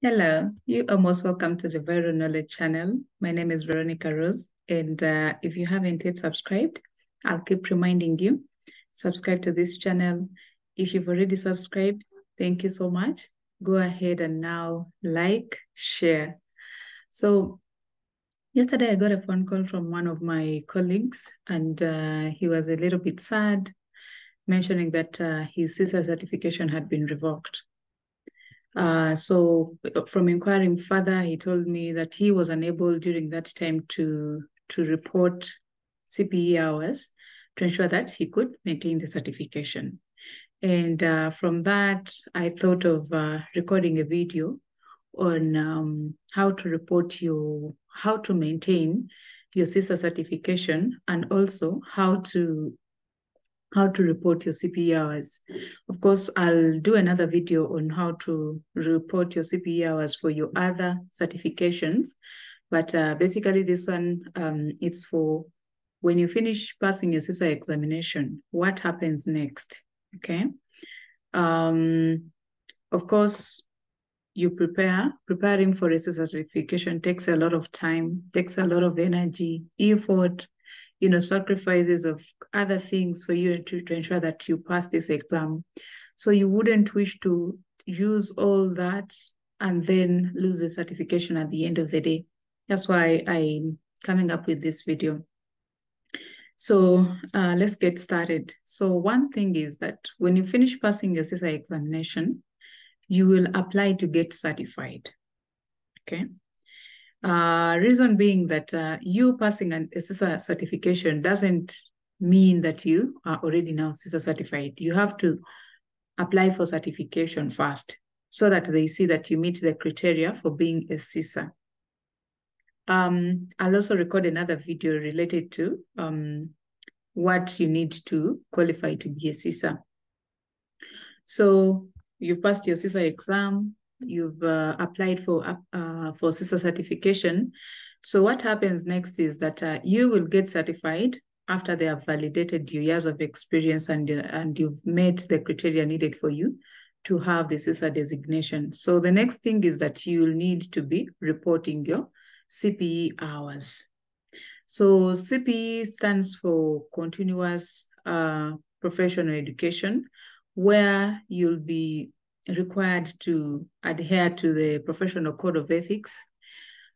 Hello, you are most welcome to the Viral Knowledge channel. My name is Veronica Rose, and uh, if you haven't yet subscribed, I'll keep reminding you, subscribe to this channel. If you've already subscribed, thank you so much. Go ahead and now like, share. So yesterday I got a phone call from one of my colleagues, and uh, he was a little bit sad, mentioning that uh, his CISA certification had been revoked. Uh, so from inquiring further, he told me that he was unable during that time to to report CPE hours to ensure that he could maintain the certification. And uh, from that, I thought of uh, recording a video on um, how to report your, how to maintain your CISA certification and also how to how to report your CPE hours. Of course, I'll do another video on how to report your CPE hours for your other certifications. But uh, basically this one, um, it's for when you finish passing your CISA examination, what happens next, okay? Um, of course, you prepare, preparing for a certification takes a lot of time, takes a lot of energy, effort, you know, sacrifices of other things for you to, to ensure that you pass this exam. So you wouldn't wish to use all that and then lose the certification at the end of the day. That's why I'm coming up with this video. So uh, let's get started. So one thing is that when you finish passing your CISA examination, you will apply to get certified, okay? Uh, reason being that uh, you passing an CISA certification doesn't mean that you are already now CISA certified. You have to apply for certification first so that they see that you meet the criteria for being a CISA. Um, I'll also record another video related to um, what you need to qualify to be a CISA. So you've passed your CISA exam, you've uh, applied for uh, for CISA certification. So what happens next is that uh, you will get certified after they have validated your years of experience and, and you've met the criteria needed for you to have the CISA designation. So the next thing is that you'll need to be reporting your CPE hours. So CPE stands for Continuous uh, Professional Education, where you'll be required to adhere to the Professional Code of Ethics.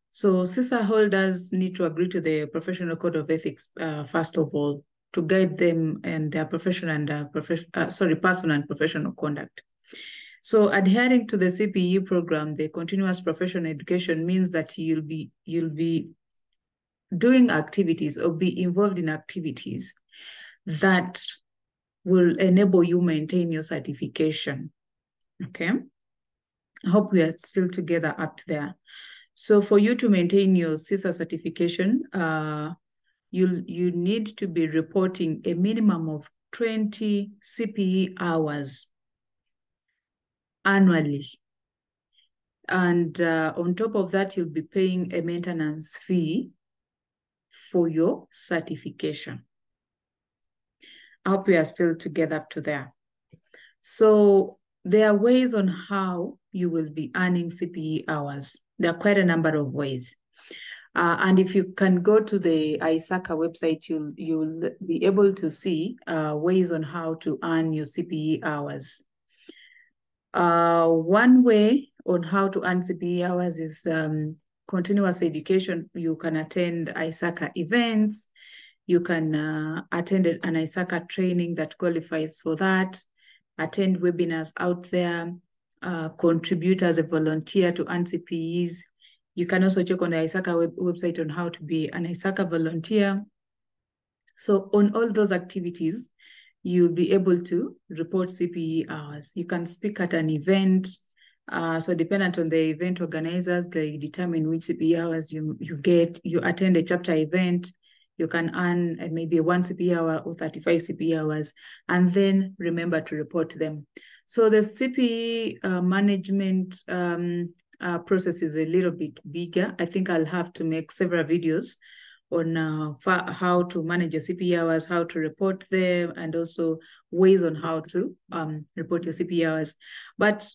So CISA holders need to agree to the Professional Code of Ethics, uh, first of all, to guide them and their professional and uh, uh, sorry, personal and professional conduct. So adhering to the CPE program, the continuous professional education means that you'll be you'll be doing activities or be involved in activities that will enable you maintain your certification. Okay. I hope we are still together up there. So for you to maintain your CISA certification, uh, you you need to be reporting a minimum of 20 CPE hours annually. And uh, on top of that, you'll be paying a maintenance fee for your certification. I hope we are still together up to there. So there are ways on how you will be earning CPE hours. There are quite a number of ways. Uh, and if you can go to the ISACA website, you'll, you'll be able to see uh, ways on how to earn your CPE hours. Uh, one way on how to earn CPE hours is um, continuous education. You can attend ISACA events. You can uh, attend an ISACA training that qualifies for that attend webinars out there, uh, contribute as a volunteer to earn You can also check on the ISACA web website on how to be an ISACA volunteer. So on all those activities, you'll be able to report CPE hours. You can speak at an event. Uh, so dependent on the event organizers, they determine which CPE hours you, you get. You attend a chapter event, you can earn uh, maybe one CPE hour or 35 CPE hours, and then remember to report them. So the CPE uh, management um, uh, process is a little bit bigger. I think I'll have to make several videos on uh, how to manage your CPE hours, how to report them, and also ways on how to um, report your CPE hours. But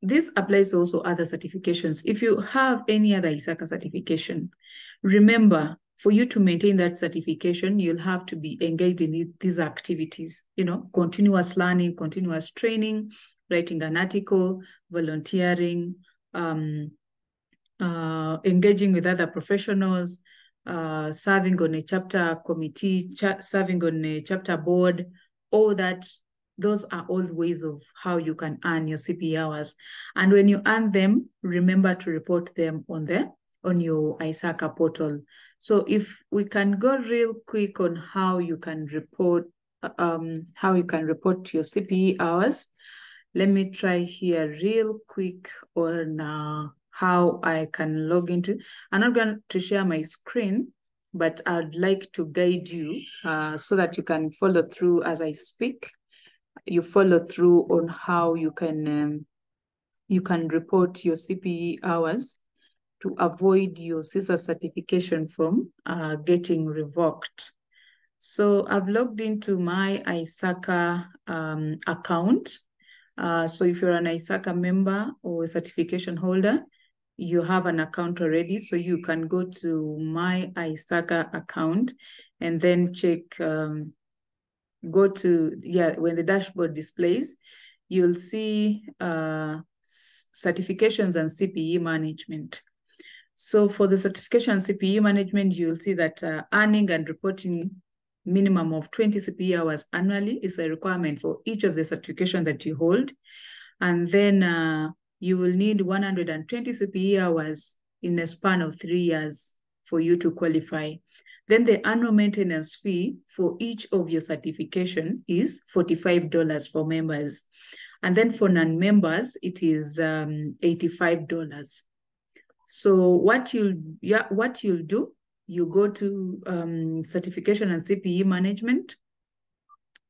this applies also other certifications. If you have any other ISACA certification, remember for you to maintain that certification, you'll have to be engaged in these activities, you know, continuous learning, continuous training, writing an article, volunteering, um, uh, engaging with other professionals, uh, serving on a chapter committee, serving on a chapter board, all that those are all ways of how you can earn your CPE hours. And when you earn them, remember to report them on the on your ISACA portal. So if we can go real quick on how you can report um how you can report your CPE hours. Let me try here real quick on uh, how I can log into. I'm not going to share my screen, but I'd like to guide you uh, so that you can follow through as I speak you follow through on how you can um, you can report your CPE hours to avoid your CISA certification from uh, getting revoked. So I've logged into my ISACA um, account. Uh, so if you're an ISACA member or a certification holder, you have an account already. So you can go to my ISACA account and then check um, go to, yeah, when the dashboard displays, you'll see uh, certifications and CPE management. So for the certification CPE management, you'll see that uh, earning and reporting minimum of 20 CPE hours annually is a requirement for each of the certification that you hold. And then uh, you will need 120 CPE hours in a span of three years for you to qualify. Then the annual maintenance fee for each of your certification is $45 for members. And then for non-members, it is um, $85. So what you'll, yeah, what you'll do, you go to um, certification and CPE management,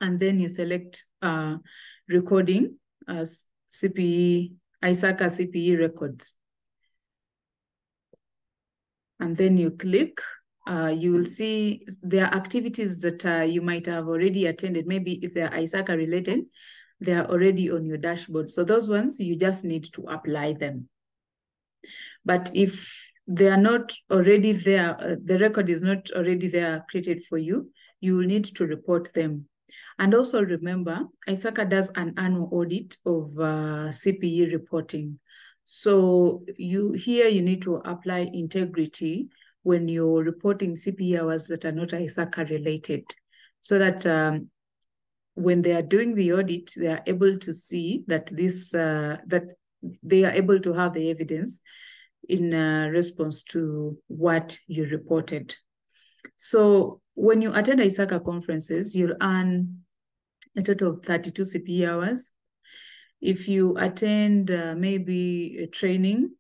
and then you select uh, recording as CPE, ISACA CPE records. And then you click uh, you will see there are activities that uh, you might have already attended. Maybe if they're ISACA related, they are already on your dashboard. So those ones, you just need to apply them. But if they are not already there, uh, the record is not already there created for you, you will need to report them. And also remember, ISACA does an annual audit of uh, CPE reporting. So you here you need to apply integrity when you're reporting CPE hours that are not ISACA related, so that um, when they are doing the audit, they are able to see that this uh, that they are able to have the evidence in uh, response to what you reported. So when you attend ISACA conferences, you'll earn a total of 32 CPE hours. If you attend uh, maybe a training,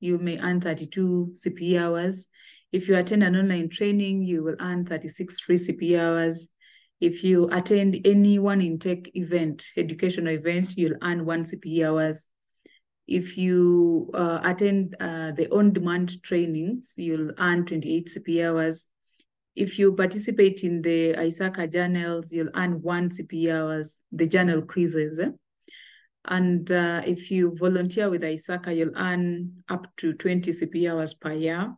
you may earn 32 CPE hours. If you attend an online training, you will earn 36 free CPE hours. If you attend any one intake event, educational event, you'll earn one CPE hours. If you uh, attend uh, the on-demand trainings, you'll earn 28 CP hours. If you participate in the ISACA journals, you'll earn one CP hours, the journal quizzes. Eh? And uh, if you volunteer with ISACA, you'll earn up to 20 CPE hours per year.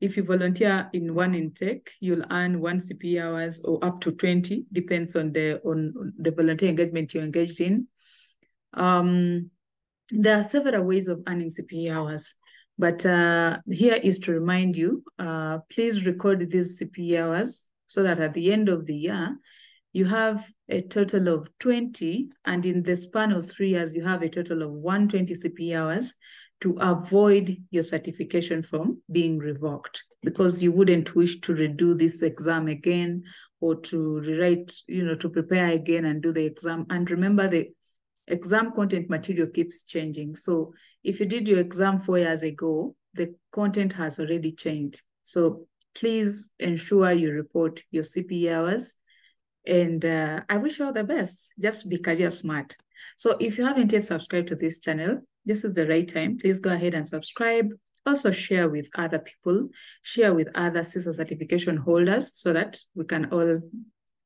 If you volunteer in one intake, you'll earn one CP hours or up to 20, depends on the on the volunteer engagement you're engaged in. Um, there are several ways of earning CPE hours, but uh, here is to remind you, uh, please record these CPE hours so that at the end of the year, you have a total of 20, and in the span of three years, you have a total of 120 CPE hours to avoid your certification from being revoked because you wouldn't wish to redo this exam again or to rewrite, you know, to prepare again and do the exam. And remember the exam content material keeps changing. So if you did your exam four years ago, the content has already changed. So please ensure you report your CPE hours and uh, I wish you all the best. Just be career smart. So if you haven't yet subscribed to this channel, this is the right time. Please go ahead and subscribe. Also share with other people, share with other CISA certification holders so that we can all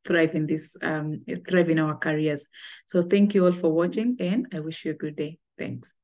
thrive in this, um, thrive in our careers. So thank you all for watching and I wish you a good day. Thanks.